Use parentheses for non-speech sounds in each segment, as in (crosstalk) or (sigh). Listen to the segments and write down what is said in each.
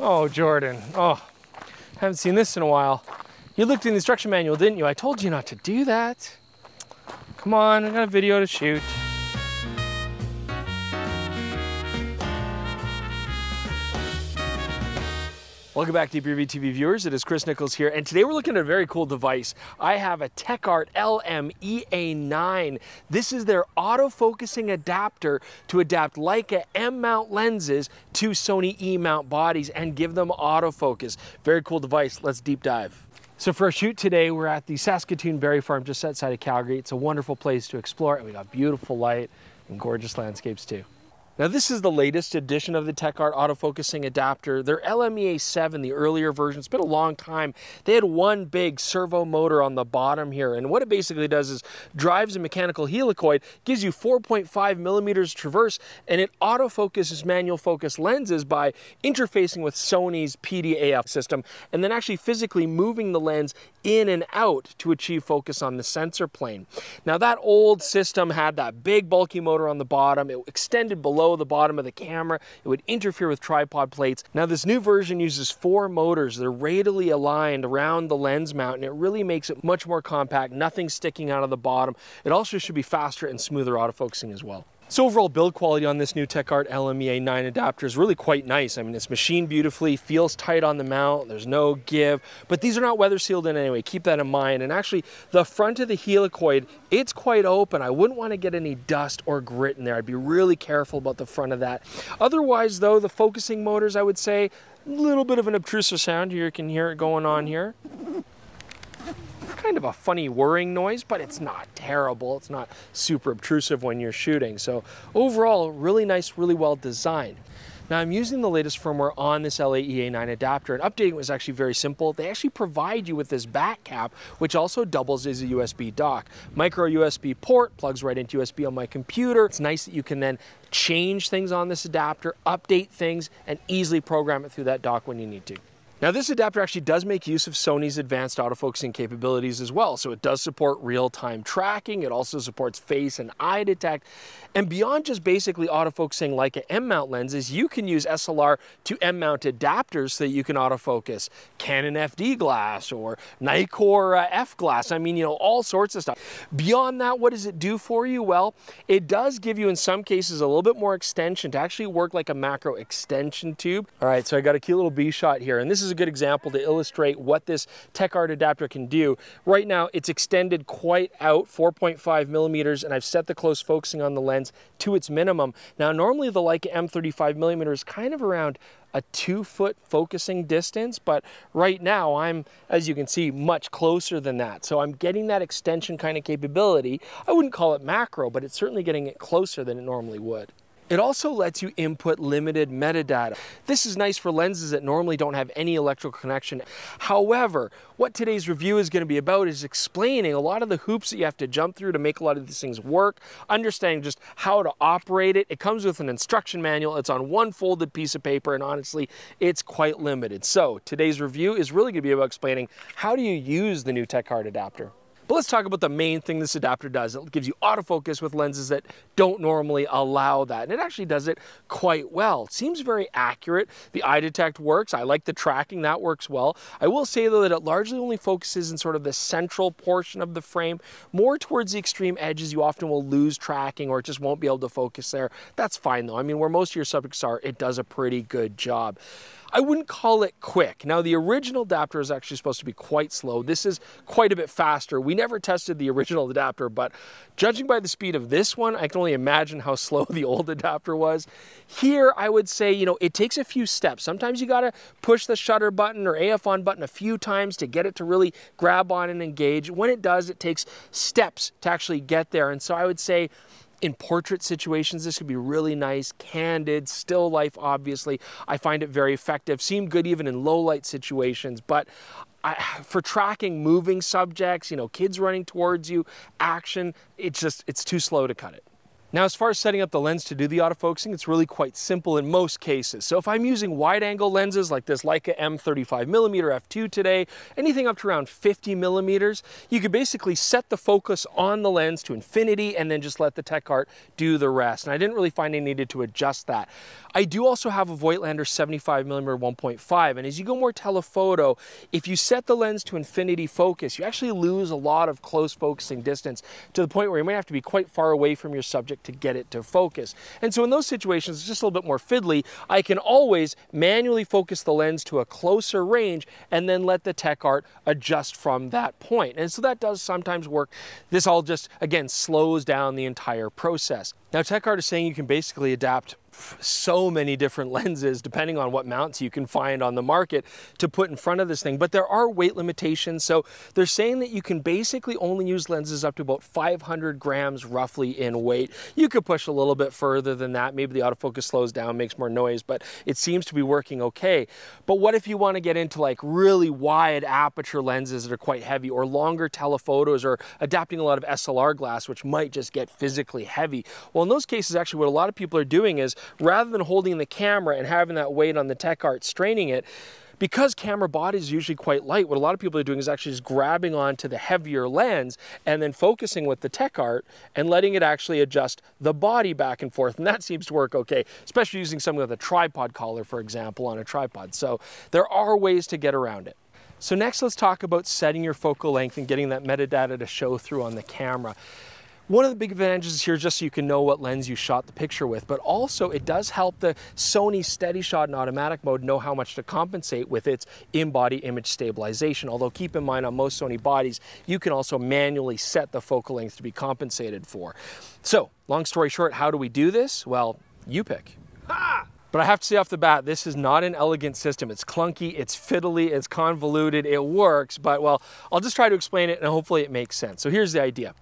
Oh, Jordan. Oh, haven't seen this in a while. You looked in the instruction manual, didn't you? I told you not to do that. Come on, I got a video to shoot. Welcome back to TV viewers. It is Chris Niccolls here, and today we're looking at a very cool device. I have a TechArt LM-EA9. This is their autofocusing adapter to adapt Leica M-mount lenses to Sony E-mount bodies and give them autofocus. Very cool device. Let's deep dive. So for our shoot today, we're at the Saskatoon Berry Farm just outside of Calgary. It's a wonderful place to explore, and we got beautiful light and gorgeous landscapes too. Now this is the latest edition of the TechArt autofocusing adapter. Their LMEA7, the earlier version, it's been a long time. They had one big servo motor on the bottom here, and what it basically does is drives a mechanical helicoid, gives you 4.5 millimeters traverse, and it autofocuses manual focus lenses by interfacing with Sony's PDAF system, and then actually physically moving the lens in and out to achieve focus on the sensor plane. Now that old system had that big bulky motor on the bottom, it extended below below the bottom of the camera. It would interfere with tripod plates. Now this new version uses four motors. They're radially aligned around the lens mount and it really makes it much more compact, nothing sticking out of the bottom. It also should be faster and smoother autofocusing as well. So overall build quality on this new TechArt LMEA 9 adapter is really quite nice. I mean, it's machined beautifully, feels tight on the mount, there's no give, but these are not weather sealed in any way. Keep that in mind. And actually, the front of the helicoid, it's quite open. I wouldn't want to get any dust or grit in there. I'd be really careful about the front of that. Otherwise, though, the focusing motors, I would say, a little bit of an obtrusive sound. here. You can hear it going on here kind of a funny whirring noise, but it's not terrible. It's not super obtrusive when you're shooting. So overall, really nice, really well designed. Now I'm using the latest firmware on this LAEA9 adapter and updating was actually very simple. They actually provide you with this back cap, which also doubles as a USB dock. Micro USB port plugs right into USB on my computer. It's nice that you can then change things on this adapter, update things, and easily program it through that dock when you need to. Now this adapter actually does make use of Sony's advanced autofocusing capabilities as well. So it does support real-time tracking. It also supports face and eye detect. And beyond just basically autofocusing like M-mount lenses, you can use SLR to M-mount adapters so that you can autofocus Canon FD glass or Nikkor uh, F glass. I mean, you know, all sorts of stuff. Beyond that, what does it do for you? Well, it does give you in some cases a little bit more extension to actually work like a macro extension tube. All right, so I got a cute little bee shot here. And this is is a good example to illustrate what this TechArt adapter can do. Right now, it's extended quite out, 4.5 millimeters, and I've set the close focusing on the lens to its minimum. Now, normally the Leica M35 millimeter is kind of around a two foot focusing distance, but right now I'm, as you can see, much closer than that. So I'm getting that extension kind of capability. I wouldn't call it macro, but it's certainly getting it closer than it normally would. It also lets you input limited metadata. This is nice for lenses that normally don't have any electrical connection. However, what today's review is going to be about is explaining a lot of the hoops that you have to jump through to make a lot of these things work, understanding just how to operate it. It comes with an instruction manual. It's on one folded piece of paper, and honestly, it's quite limited. So today's review is really going to be about explaining how do you use the new TechArt adapter. But let's talk about the main thing this adapter does. It gives you autofocus with lenses that don't normally allow that. And it actually does it quite well. It seems very accurate. The eye detect works. I like the tracking. That works well. I will say though that it largely only focuses in sort of the central portion of the frame. More towards the extreme edges, you often will lose tracking or it just won't be able to focus there. That's fine though. I mean, where most of your subjects are, it does a pretty good job. I wouldn't call it quick. Now, the original adapter is actually supposed to be quite slow. This is quite a bit faster. We never tested the original adapter, but judging by the speed of this one, I can only imagine how (laughs) slow the old adapter was. Here, I would say, you know, it takes a few steps. Sometimes you got to push the shutter button or AF on button a few times to get it to really grab on and engage. When it does, it takes steps to actually get there. And so I would say, in portrait situations, this could be really nice, candid, still life, obviously. I find it very effective. Seem good even in low light situations, but I, for tracking moving subjects, you know, kids running towards you, action, it's just, it's too slow to cut it. Now, as far as setting up the lens to do the autofocusing, it's really quite simple in most cases. So if I'm using wide angle lenses like this Leica M35mm f2 today, anything up to around 50 millimeters, you could basically set the focus on the lens to infinity and then just let the TechArt do the rest. And I didn't really find I needed to adjust that. I do also have a Voigtlander 75mm 1.5, and as you go more telephoto, if you set the lens to infinity focus, you actually lose a lot of close focusing distance to the point where you might have to be quite far away from your subject to get it to focus. And so in those situations, it's just a little bit more fiddly. I can always manually focus the lens to a closer range and then let the TechArt adjust from that point. And so that does sometimes work. This all just, again, slows down the entire process. Now TechArt is saying you can basically adapt so many different (laughs) lenses depending on what mounts you can find on the market to put in front of this thing. But there are weight limitations. So they're saying that you can basically only use lenses up to about 500 grams roughly in weight. You could push a little bit further than that. Maybe the autofocus slows down, makes more noise, but it seems to be working okay. But what if you want to get into like really wide aperture lenses that are quite heavy or longer telephotos or adapting a lot of SLR glass, which might just get physically heavy? Well, in those cases, actually what a lot of people are doing is rather than holding the camera and having that weight on the TechArt straining it, because camera body is usually quite light, what a lot of people are doing is actually just grabbing onto the heavier lens and then focusing with the TechArt and letting it actually adjust the body back and forth. And that seems to work okay, especially using something with a tripod collar, for example, on a tripod. So there are ways to get around it. So next, let's talk about setting your focal length and getting that metadata to show through on the camera. One of the big advantages here, just so you can know what lens you shot the picture with, but also it does help the Sony SteadyShot in automatic mode know how much to compensate with its in-body image stabilization. Although keep in mind on most Sony bodies, you can also manually set the focal length to be compensated for. So, long story short, how do we do this? Well, you pick. Ha! But I have to say off the bat, this is not an elegant system. It's clunky, it's fiddly, it's convoluted, it works, but well, I'll just try to explain it and hopefully it makes sense. So here's the idea.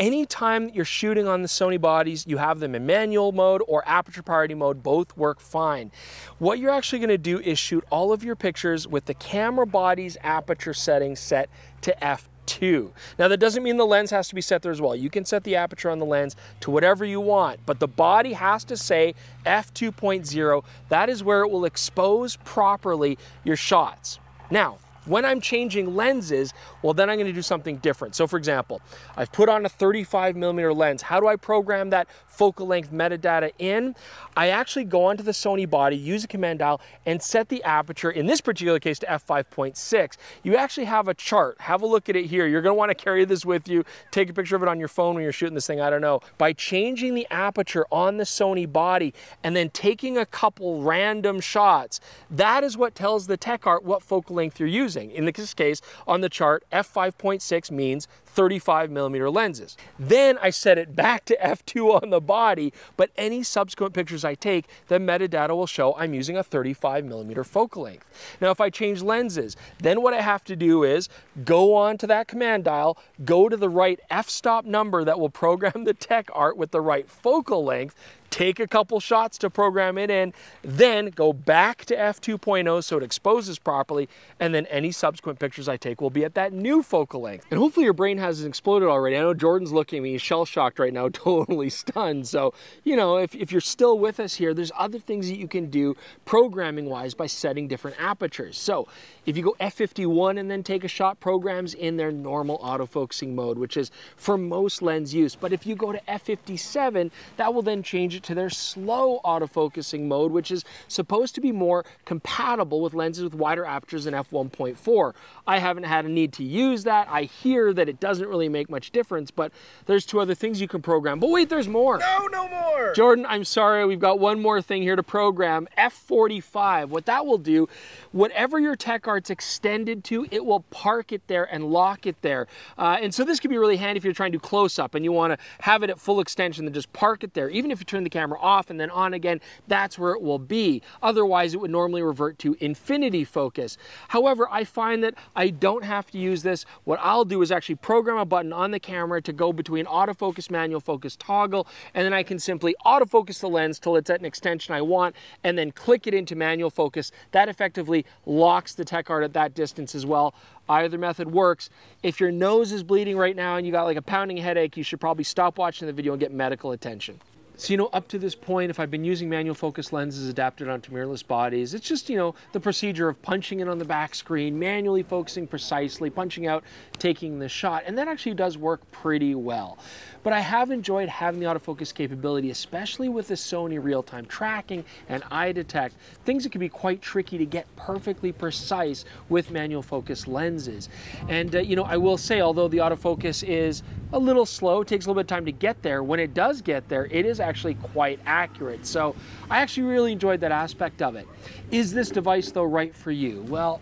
Anytime you're shooting on the Sony bodies, you have them in manual mode or aperture priority mode, both work fine. What you're actually gonna do is shoot all of your pictures with the camera body's aperture setting set to f2. Now that doesn't mean the lens has to be set there as well. You can set the aperture on the lens to whatever you want, but the body has to say f2.0. That is where it will expose properly your shots. Now, when I'm changing lenses, well, then I'm gonna do something different. So for example, I've put on a 35 millimeter lens. How do I program that focal length metadata in? I actually go onto the Sony body, use a command dial, and set the aperture, in this particular case, to f5.6. You actually have a chart. Have a look at it here. You're gonna wanna carry this with you. Take a picture of it on your phone when you're shooting this thing, I don't know. By changing the aperture on the Sony body and then taking a couple random shots, that is what tells the TechArt what focal length you're using using. In this case, on the chart, f5.6 means 35 millimeter lenses. Then I set it back to f2 on the body, but any subsequent pictures I take, the metadata will show I'm using a 35 millimeter focal length. Now, if I change lenses, then what I have to do is go on to that command dial, go to the right f-stop number that will program the TechArt with the right focal length, take a couple shots to program it in, then go back to f2.0 so it exposes properly, and then any subsequent pictures I take will be at that new focal length. And hopefully your brain hasn't exploded already. I know Jordan's looking at me, shell-shocked right now, (laughs) totally stunned. So, you know, if, if you're still with us here, there's other things that you can do programming-wise by setting different apertures. So, if you go f51 and then take a shot, programs in their normal autofocusing mode, which is for most lens use. But if you go to f57, that will then change it to their slow autofocusing mode, which is supposed to be more compatible with lenses with wider apertures than f1.4. I haven't had a need to use that. I hear that it doesn't really make much difference, but there's two other things you can program. But wait, there's more. No, no more. Jordan, I'm sorry, we've got one more thing here to program. F45, what that will do, whatever your TechArt's extended to, it will park it there and lock it there. Uh, and so this could be really handy if you're trying to close up and you want to have it at full extension, then just park it there. Even if you turn the camera off and then on again, that's where it will be. Otherwise, it would normally revert to infinity focus. However, I find that I don't have to use this. What I'll do is actually program a button on the camera to go between autofocus, manual focus, toggle, and then I can simply autofocus the lens till it's at an extension I want, and then click it into manual focus. That effectively locks the tech TechArt at that distance as well. Either method works. If your nose is bleeding right now and you got like a pounding headache, you should probably stop watching the video and get medical attention. So, you know, up to this point, if I've been using manual focus lenses adapted onto mirrorless bodies, it's just, you know, the procedure of punching in on the back screen, manually focusing precisely, punching out, taking the shot, and that actually does work pretty well. But I have enjoyed having the autofocus capability, especially with the Sony real-time tracking and eye detect, things that can be quite tricky to get perfectly precise with manual focus lenses. And, uh, you know, I will say, although the autofocus is a little slow, takes a little bit of time to get there, when it does get there, it is actually quite accurate. So I actually really enjoyed that aspect of it. Is this device though right for you? Well,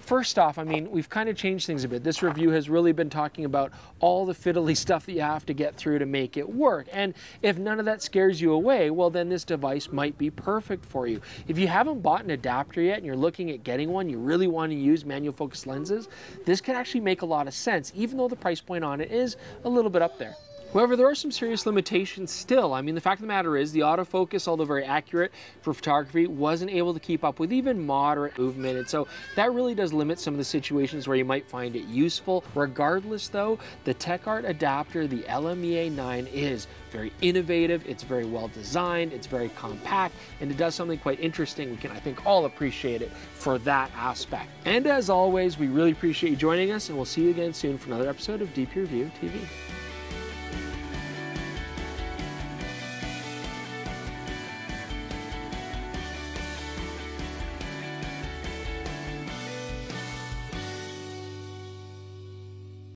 First off, I mean, we've kind of changed things a bit. This review has really been talking about all the fiddly (laughs) stuff that you have to get through to make it work. And if none of that scares you away, well, then this device might be perfect for you. If you haven't bought an adapter yet and you're looking at getting one, you really want to use manual focus lenses, this could actually make a lot of sense, even though the price point on it is a little bit up there. However, there are some serious limitations still. I mean, the fact of the matter is the autofocus, although very accurate for photography, wasn't able to keep up with even moderate movement. And so that really does limit some of the situations where you might find it useful. Regardless though, the TechArt adapter, the LMEA9 is very innovative, it's very well designed, it's very compact, and it does something quite interesting. We can, I think, all appreciate it for that aspect. And as always, we really appreciate you joining us, and we'll see you again soon for another episode of DPReview TV.